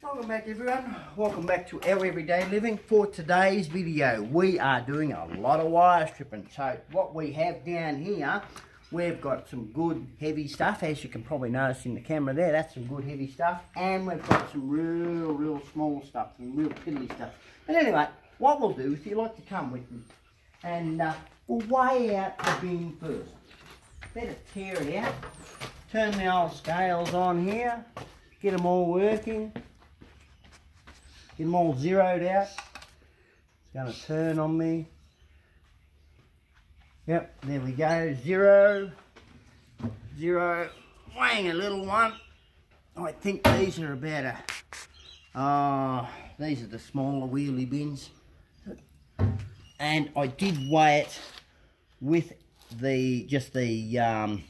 Welcome back everyone, welcome back to our everyday living. For today's video we are doing a lot of wire stripping. So what we have down here, we've got some good heavy stuff as you can probably notice in the camera there, that's some good heavy stuff. And we've got some real, real small stuff, some real piddly stuff. But anyway, what we'll do is you like to come with me and uh, we'll weigh out the bin first. Better tare it out, turn the old scales on here, get them all working. Get them all zeroed out. It's going to turn on me. Yep, there we go. Zero. Zero. Weighing a little one. I think these are about a... Oh, these are the smaller wheelie bins. And I did weigh it with the just the um,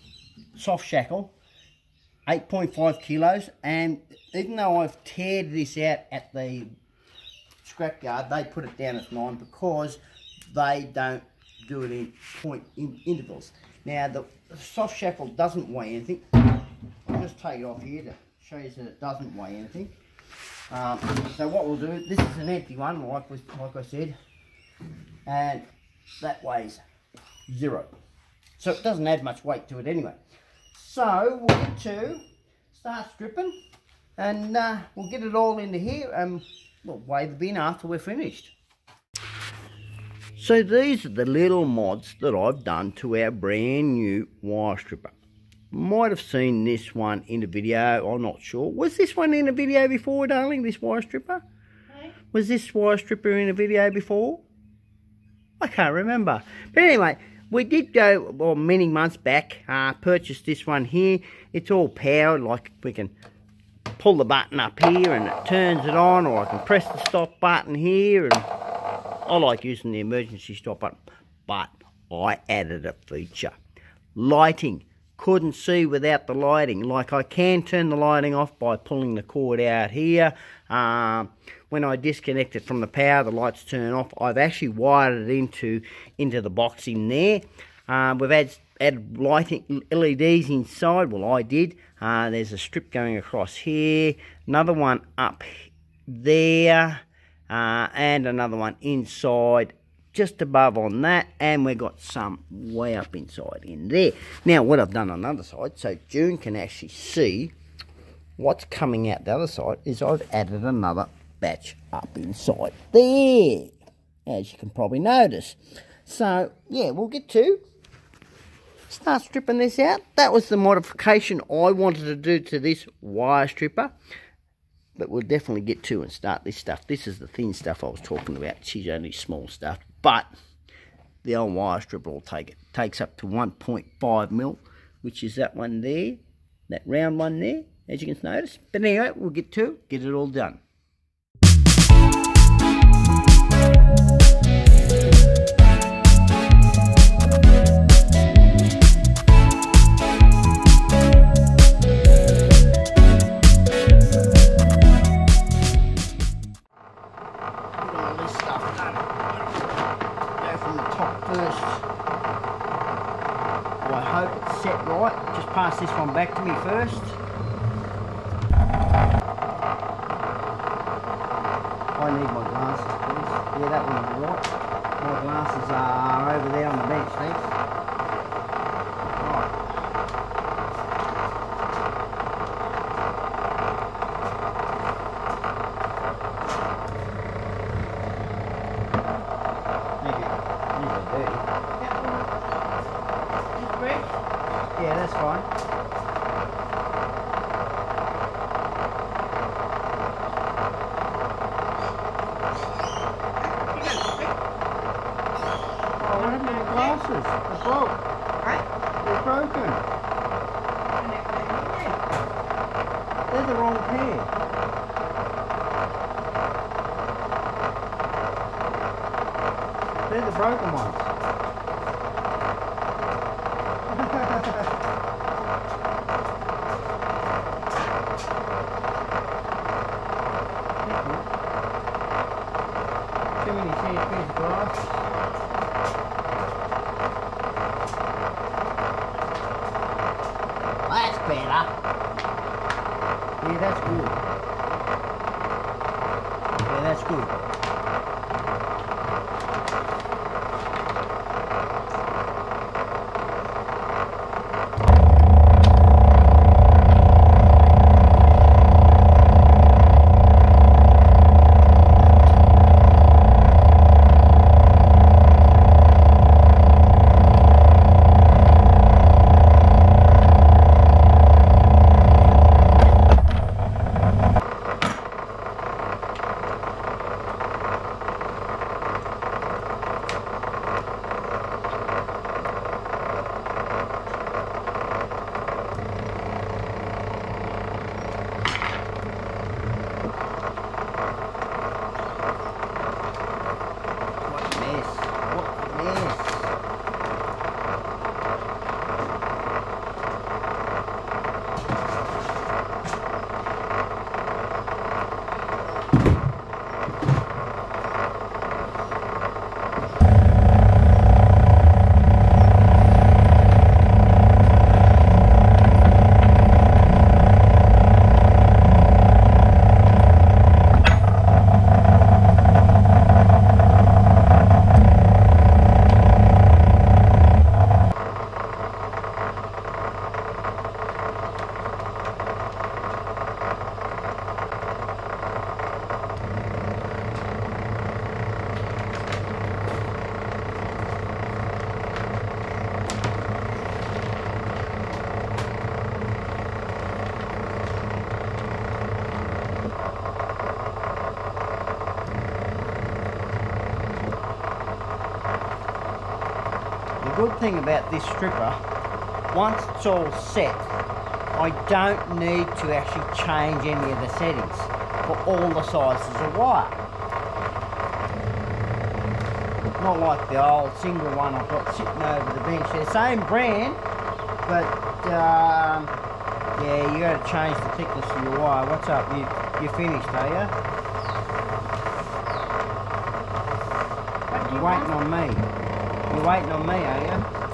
soft shackle 8.5 kilos and even though I've tared this out at the scrapyard they put it down as 9 because they don't do it in point in intervals. Now the soft shackle doesn't weigh anything. I'll just take it off here to show you that it doesn't weigh anything. Um, so what we'll do this is an empty one like, like I said and that weighs zero. So it doesn't add much weight to it anyway. So we'll get to start stripping and uh, we'll get it all into here and we'll weigh the bin after we're finished. So these are the little mods that I've done to our brand new wire stripper. Might have seen this one in a video, I'm not sure. Was this one in a video before, darling, this wire stripper? Was this wire stripper in a video before? I can't remember. But anyway, we did go well many months back uh, purchased this one here. It's all powered like we can pull the button up here and it turns it on or I can press the stop button here and I like using the emergency stop button but I added a feature. Lighting. Couldn't see without the lighting. Like I can turn the lighting off by pulling the cord out here. Um, when I disconnect it from the power, the lights turn off. I've actually wired it into into the box in there. Um, we've had added lighting LEDs inside. Well, I did. Uh, there's a strip going across here, another one up there, uh, and another one inside just above on that and we've got some way up inside in there now what I've done on the other side so June can actually see what's coming out the other side is I've added another batch up inside there, as you can probably notice. So, yeah, we'll get to start stripping this out. That was the modification I wanted to do to this wire stripper. But we'll definitely get to and start this stuff. This is the thin stuff I was talking about. She's only small stuff. But the old wire stripper will take it. Takes up to 1.5 mil, which is that one there. That round one there, as you can notice. But anyway, we'll get to get it all done. Me first. I need my glasses, please. Yeah, that one's right. My glasses are over there on the bench, thanks. Yeah, that's fine. Oh, what happened to the glasses? They're broke. Right? They're broken. They're the wrong pair. They're the broken ones. That's better. Yeah, that's good. good. Thing about this stripper, once it's all set, I don't need to actually change any of the settings for all the sizes of wire. Not like the old single one I've got sitting over the bench there. Same brand, but um, yeah, you got to change the thickness of your wire. What's up? You you finished, are you? You waiting on me? You waiting on me, are you?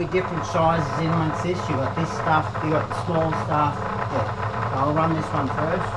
Different sizes in amongst this. You got this stuff, you got the small stuff. I'll run this one first.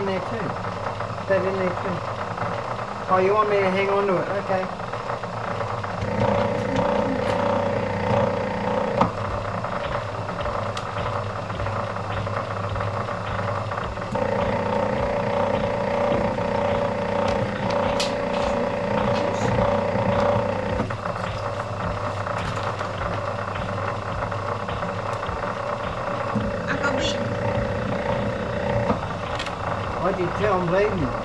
in there too. Is that in there too? Oh, you want me to hang on to it? Okay. também, meu.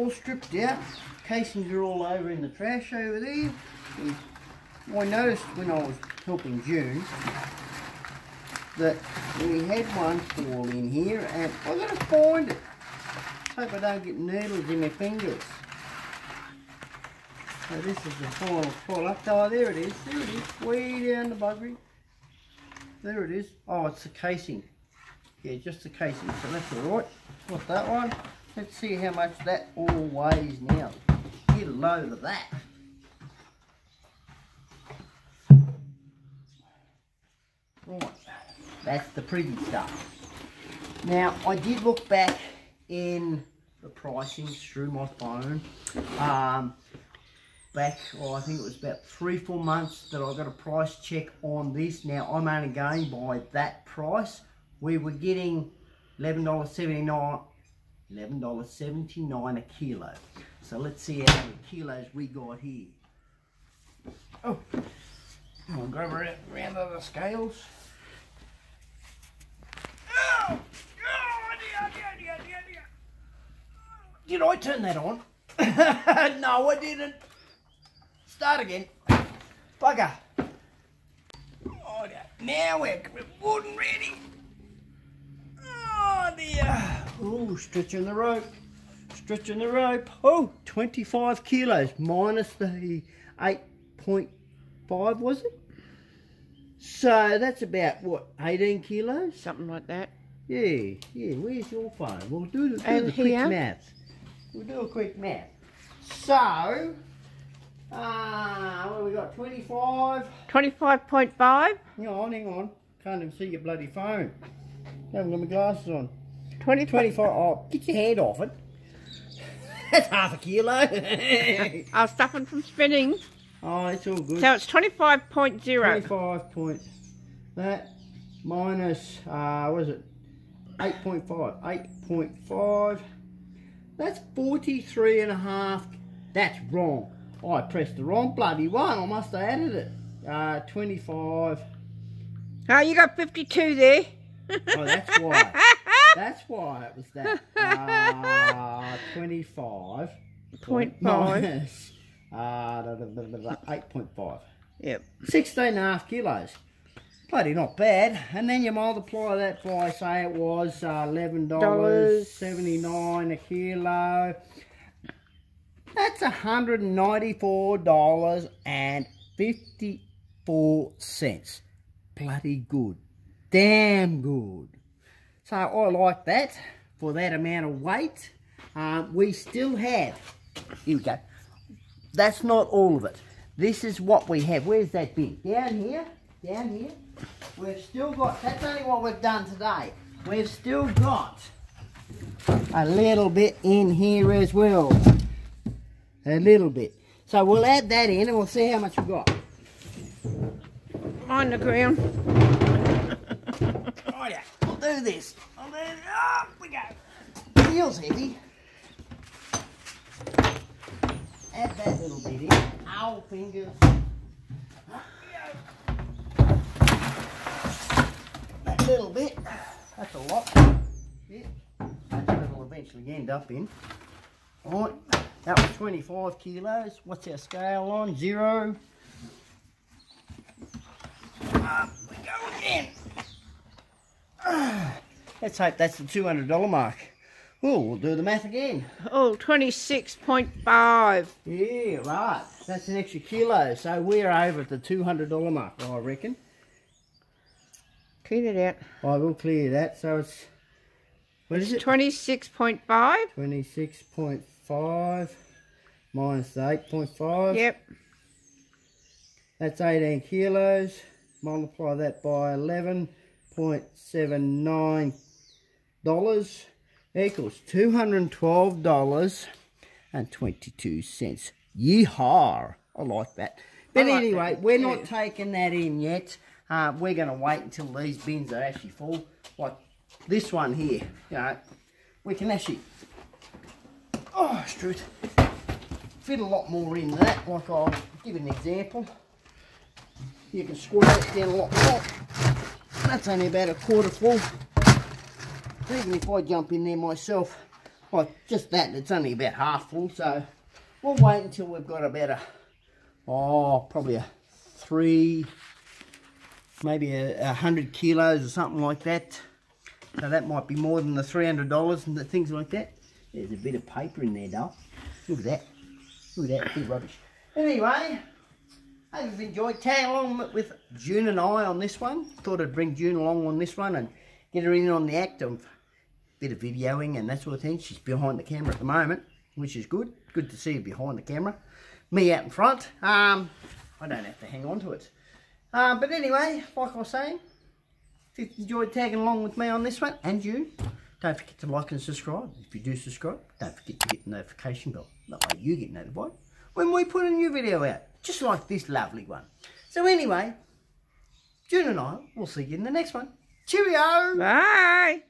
All stripped out. Casings are all over in the trash over there. I noticed when I was helping June that we had one fall in here and I've got to find it. Hope I don't get needles in my fingers. So this is the final product. Oh, there it is. There it is. Way down the buggery. There it is. Oh, it's the casing. Yeah, just the casing. So that's all right. Got that one. Let's see how much that all weighs now. Get a load of that. Right. That's the pretty stuff. Now, I did look back in the pricing through my phone. Um, back, oh, I think it was about three, four months that I got a price check on this. Now, I'm only going by that price. We were getting $11.79 $11.79 a kilo. So let's see how many kilos we got here. Oh, I'll grab around, around the scales. Oh. Did I turn that on? no, I didn't. Start again. Bugger. Oh. Now we're good and ready. Oh, stretching the rope. Stretching the rope. Oh, 25 kilos minus the 8.5, was it? So that's about, what, 18 kilos? Something like that. Yeah, yeah. Where's your phone? We'll do the, do And the quick math. We'll do a quick math. So, uh, what have we got? 25. 25.5. Hang on, hang on. Can't even see your bloody phone. haven't got my glasses on. 20, 25. Oh, get your hand off it. That's half a kilo. I was stuffing from spinning. oh, it's all good. So it's 25.0. 25 point. That minus, uh, what is it? 8.5. 8.5. That's 43 and a half. That's wrong. I pressed the wrong bloody one. I must have added it. Uh, 25. Oh, you got 52 there. Oh, that's why. That's why it was that. Uh, 25. Point five. minus, uh, da, da, da, da, da, 8.5. Yep. 16 and a half kilos. Bloody not bad. And then you multiply that by, say it was uh, $11.79 a kilo. That's $194.54. Bloody good. Damn good. So I like that for that amount of weight. Um, we still have, here we go. That's not all of it. This is what we have. Where's that bin? Down here, down here. We've still got, that's only what we've done today. We've still got a little bit in here as well. A little bit. So we'll add that in and we'll see how much we've got. On the ground. Right, I'll do this. I'll do this. Up we go. Feels heavy. Add that little bit in. Ow, fingers. Up we go. That little bit. That's a lot. Yeah. That's what it'll eventually end up in. Right. That was 25 kilos. What's our scale on? Zero. Up we go again. Let's hope that's the $200 mark. Oh, we'll do the math again. Oh, 26.5. Yeah, right. That's an extra kilo. So we're over at the $200 mark, I reckon. Clean it out. I will clear that. So it's, what is it? 26.5. 26.5 minus the 8.5. Yep. That's 18 kilos. Multiply that by 11.79 dollars equals $212 and 22 cents. Yeehaw! I like that. But like anyway, that, we're too. not taking that in yet. Uh, we're going to wait until these bins are actually full. Like this one here. You know, we can actually... Oh, Stroot. Fit a lot more in that. Like I'll give an example. You can square it down a lot more. That's only about a quarter full. Even if I jump in there myself, Well, just that, it's only about half full, so we'll wait until we've got about a, oh, probably a three, maybe a, a hundred kilos or something like that. So that might be more than the $300 and the things like that. There's a bit of paper in there, though. Look at that. Look at that, bit rubbish. Anyway, hope you've enjoyed. tagging along with June and I on this one. Thought I'd bring June along on this one and get her in on the act of bit of videoing and that sort of thing. She's behind the camera at the moment, which is good. Good to see her behind the camera. Me out in front. Um, I don't have to hang on to it. Um, but anyway, like I was saying, if you enjoyed tagging along with me on this one, and you, don't forget to like and subscribe. If you do subscribe, don't forget to hit the notification bell. That way you get notified when we put a new video out, just like this lovely one. So anyway, June and I will see you in the next one. Cheerio! Bye.